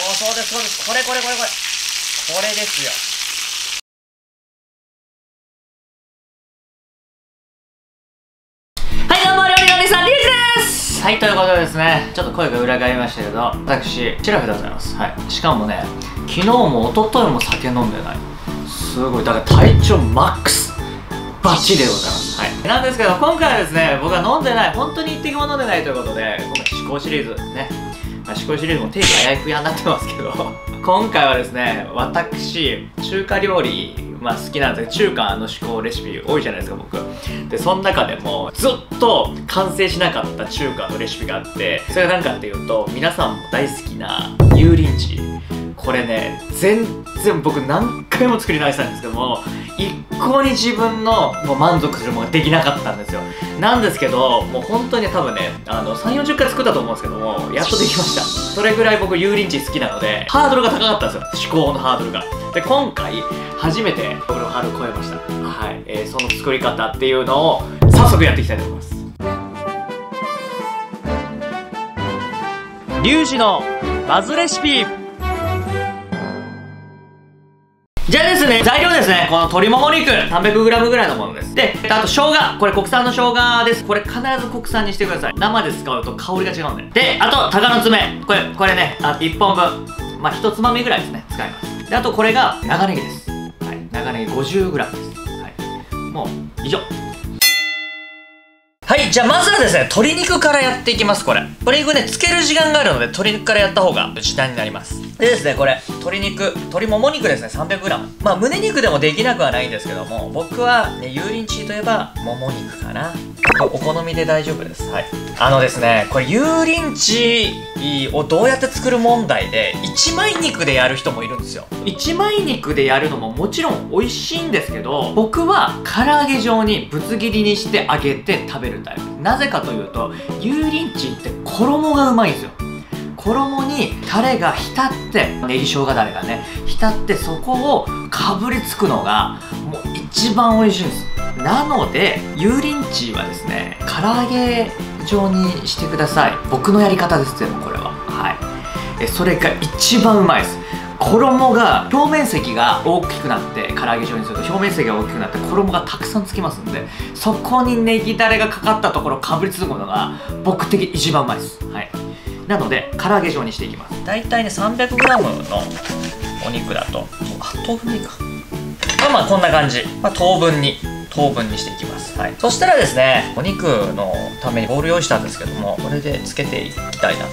そうですそうです。これこれこれこれ。これですよ。はいどうも料理のお兄さんリュウジです。はいということでです。ねちょっと声が裏返りましたけど私シラフでございます。はい。しかもね昨日も一昨日も酒飲んでない。すごいだから体調マックス。バッチリでございます。はい。なんですけど今回はですね僕は飲んでない本当に一滴も飲んでないということで今回思考シリーズねまあ思考シリーズも定義あやふやになってますけど今回はですね私中華料理まあ好きなんですけど中華の思考レシピ多いじゃないですか僕。でその中でもずっと完成しなかった中華のレシピがあってそれが何かっていうと皆さんも大好きな油淋鶏。これね全然僕何回も作り直したんですけども一向に自分のもう満足するものができなかったんですよ。なんですけどもう本当に多分ねあの3 4 0回作ったと思うんですけどもやっとできました。それぐらい僕油淋鶏好きなのでハードルが高かったんですよ。思考のハードルが。で今回初めて僕のハードル超えました。はい、えーその作り方っていうのを早速やっていきたいと思います。リュウジのバズレシピ。じゃあですね、材料ですね、この鶏もも肉 300g ぐらいのものです。で、あと生姜、これ国産の生姜です。これ必ず国産にしてください。生で使うと香りが違うんで。で、あと鷹の爪、これ、これね、あ1本分、まあ1つまみぐらいですね、使います。で、あとこれが長ネギです。はい、長ネギ 50g です。はい、もう以上。はい、じゃあまずはですね、鶏肉からやっていきます、これ。鶏肉ね、漬ける時間があるので、鶏肉からやった方が時短になります。でですね、これ、鶏肉、鶏もも肉ですね、300g。まあ、胸肉でもできなくはないんですけども、僕はね、油淋鶏といえば、もも肉かな。お好みで大丈夫です。はい。あのですね、これ、油淋鶏をどうやって作る問題で、一枚肉でやる人もいるんですよ。一枚肉でやるのももちろん美味しいんですけど、僕は唐揚げ状にぶつ切りにして揚げて食べるタイプ。なぜかというと、油淋鶏って衣がうまいんですよ。衣にタレが浸ってネギ生姜ダレがね浸ってそこをかぶりつくのがもう一番美味しいんですなので油淋鶏はですね唐揚げ状にしてください。僕のやり方ですでもこれは。はい。えそれが一番うまいです。衣が表面積が大きくなって唐揚げ状にすると表面積が大きくなって衣がたくさんつきますんでそこにネギダレがかかったところをかぶりつくのが僕的に一番うまいです。はい。なので唐揚げ状にしていきます。大体ね 300g のお肉だと。あ等分でいいか。まあまあこんな感じ、まあ、等分に等分にしていきます、はい、そしたらですねお肉のためにボウル用意したんですけどもこれでつけていきたいな。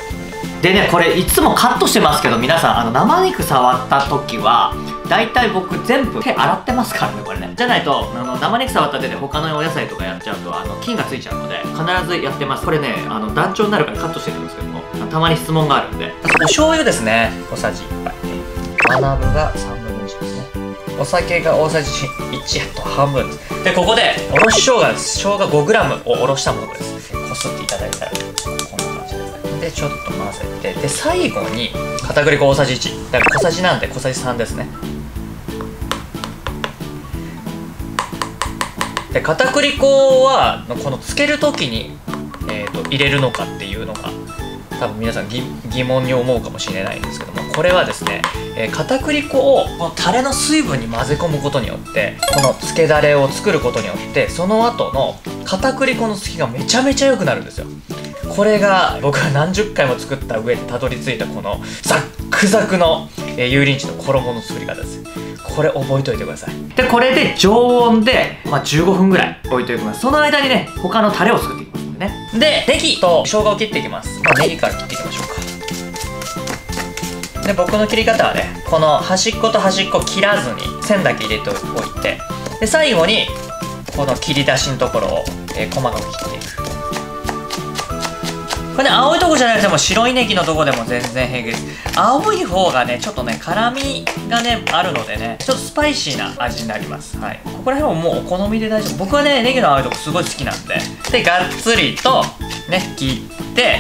でねこれいつもカットしてますけど皆さんあの生肉触った時は大体僕全部手洗ってますからねこれね。じゃないとあの生肉触った手で他のお野菜とかやっちゃうとあの菌がついちゃうので必ずやってます。これねあの団長になるからカットしてるんですけどもたまに質問があるんで。お醤油ですね小さじ1杯。学ぶが3分の1ですねお酒が大さじ1と半分ででここでおろし生姜です。生姜 5g をおろしたものです。こすっていただいたらこんな感じで。でちょっと混ぜて。で最後に片栗粉大さじ1だから小さじなんで小さじ3ですね。で片栗粉はこのつける時に、えー、と入れるのかっていうのが多分皆さん疑問に思うかもしれないんですけども。これはですね、えー片栗粉をこのタレの水分に混ぜ込むことによってこのつけだれを作ることによってその後の片栗粉の付きがめちゃめちゃ良くなるんですよ。これが僕が何十回も作った上でたどり着いたこのザックザクの、えー油淋鶏の衣の作り方です。これ覚えておいてください。でこれで常温で、まあ、15分ぐらい置いておきます。その間にね他のタレを作っていきますんでね。でネギと生姜を切っていきます、まあ、ネギから切っていきましょうかで僕の切り方はねこの端っこと端っこ切らずに線だけ入れておいてで最後にこの切り出しのところを、えー細かく切っていく。これね青いとこじゃなくても白いネギのとこでも全然平気です。青い方がねちょっとね辛みがねあるのでねちょっとスパイシーな味になります。はい。ここら辺はもうお好みで大丈夫。僕はねネギの青いとこすごい好きなんで。でがっつりとね切って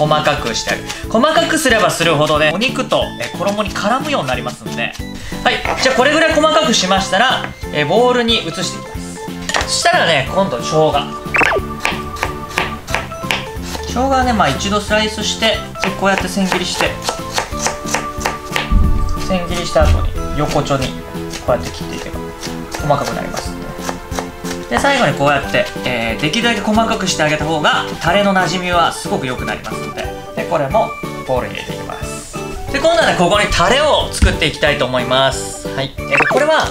細かくしてある細かくすればするほどねお肉とえ衣に絡むようになりますんで。はいじゃあこれぐらい細かくしましたらえボウルに移していきます。そしたらね今度生姜。生姜はねまあ一度スライスしてこうやって千切りして。千切りした後に横丁にこうやって切っていけば細かくなります。で最後にこうやって、えー、できるだけ細かくしてあげた方がタレの馴染みはすごく良くなりますので。でこれもボウルに入れていきます。で今度はねここにタレを作っていきたいと思います。はい、えー、これは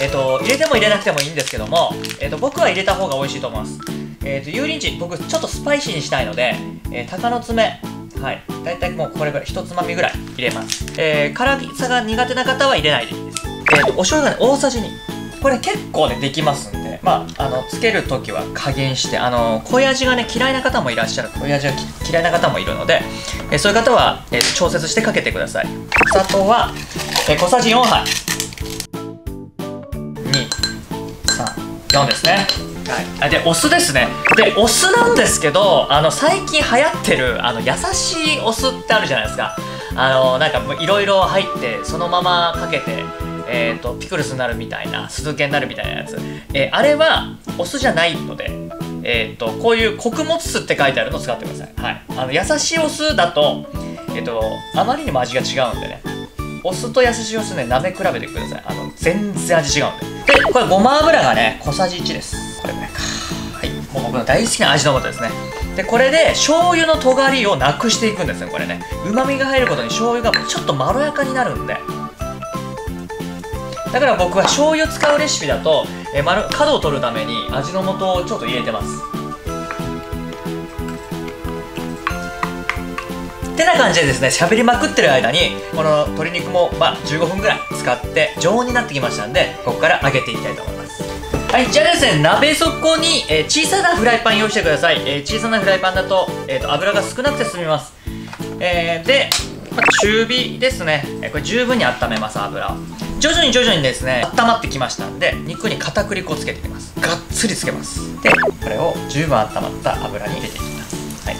え、ー、と入れても入れなくてもいいんですけども、えー、と僕は入れた方が美味しいと思います。えっ、ー、と油淋鶏僕ちょっとスパイシーにしたいので、えー、鷹の爪はい。大体もうこれぐらい1つまみぐらい入れます。えー、辛さが苦手な方は入れないでいいです。えっ、ー、とお醤油がね大さじ2これ結構ねできますんで。まああのつける時は加減してあの濃い味がね嫌いな方もいらっしゃる。濃い味が嫌いな方もいるので、え、そういう方は、えー、調節してかけてください。お砂糖は、えー、小さじ4杯。234ですね。はい、でお酢ですね。でお酢なんですけどあの最近流行ってるあの優しいお酢ってあるじゃないですか。あのなんかいろいろ入ってそのままかけてえーと、ピクルスになるみたいな酢漬けになるみたいなやつ、えー、あれはお酢じゃないので、えーと、こういう穀物酢って書いてあるのを使ってください、はい、あの優しいお酢だと,、えーと、あまりにも味が違うんでね。お酢と優しいお酢ね舐め比べてください。あの全然味違うんで。でこれごま油がね小さじ1です。これぐらいかはい。もう僕の大好きな味の素ですね。でこれで醤油の尖りをなくしていくんですねこれね。うまみが入ることに醤油がちょっとまろやかになるんで。だから僕は醤油使うレシピだと、え丸角を取るために味の素をちょっと入れてます。てな感じでですね喋りまくってる間にこの鶏肉もまあ15分ぐらい使って常温になってきましたんでここから揚げていきたいと思います。はいじゃあですね鍋底に、えー、小さなフライパン用意してください、えー、小さなフライパンだと,、えーと、油が少なくて済みます、えー、で、まあ、中火ですね。これ十分に温めます油を。徐々に徐々にですね温まってきましたんで肉に片栗粉をつけていきます。がっつりつけます。でこれを十分温まった油に入れていきます。はい。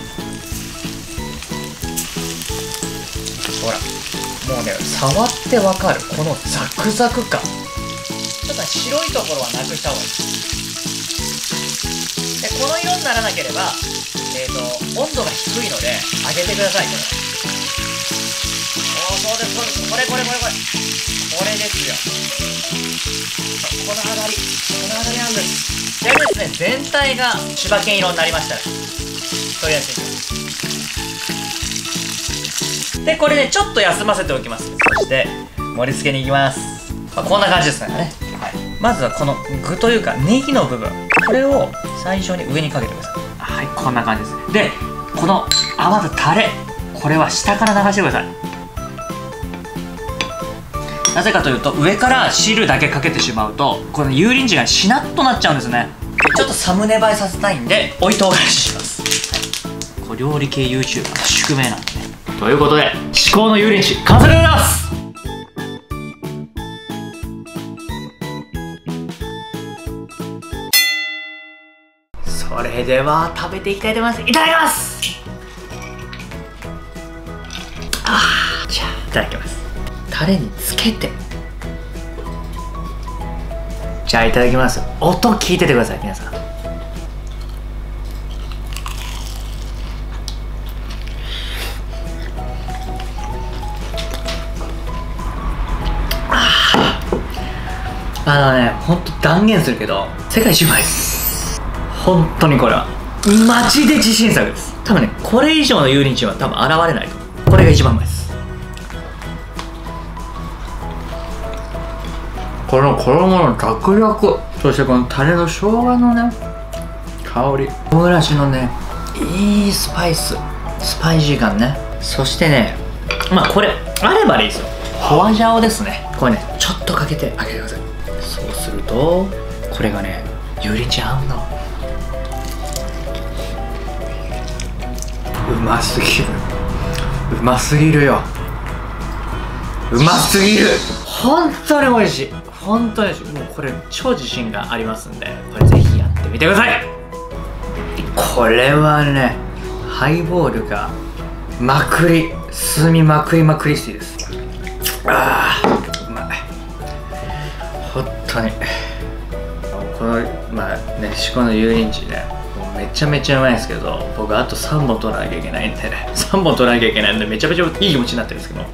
ほらもうね触ってわかるこのザクザク感。ちょっと、白いところはなくした方がいい。でこの色にならなければえっ、ー、と温度が低いので揚げてくださいこれ。そうです。これこれこれこれこれですよこの上がりこの上がりなんですでですね全体が柴犬色になりましたら取り出していきますでこれねちょっと休ませておきますそして盛り付けに行きます、まあ、こんな感じですかね、はい、まずはこの具というかネギの部分これを最初に上にかけてくださいはいこんな感じですでこの余ったタレこれは下から流してくださいなぜかというと上から汁だけかけてしまうとこの油淋鶏がしなっとなっちゃうんですね。ちょっとサムネ映えさせたいんで追い唐辛子します、はい、料理系 YouTuber の宿命なんでね。ということで至高の油淋鶏完成でございます。それでは食べていきたいと思います。いただきます。あーじゃあいただきますタレにつけて。じゃあいただきます。音聞いててください皆さん。あのねほんと断言するけど世界一うまいです。本当にこれは。マジで自信作です。多分ねこれ以上の油淋鶏は多分現れないとこれが一番うまいこの衣の着力そしてこのタレの生姜のね香り唐辛子のねいいスパイススパイシー感ね。そしてねまあこれあればでいいですよ。ホワジャオですね。これねちょっとかけてあげてください。そうするとこれがねゆりちゃんの。うますぎる。うますぎるよ。うますぎる。本当に美味しい。本当にもうこれ超自信がありますんでこれぜひやってみてください。これはねハイボールがまくり進みまくりまくりしていいですああうまい。本当に。このまあね至高の油淋鶏ねめちゃめちゃうまいんですけど僕あと3本取らなきゃいけないんでね。3本取らなきゃいけないんでめちゃめちゃいい気持ちになってるんですけど。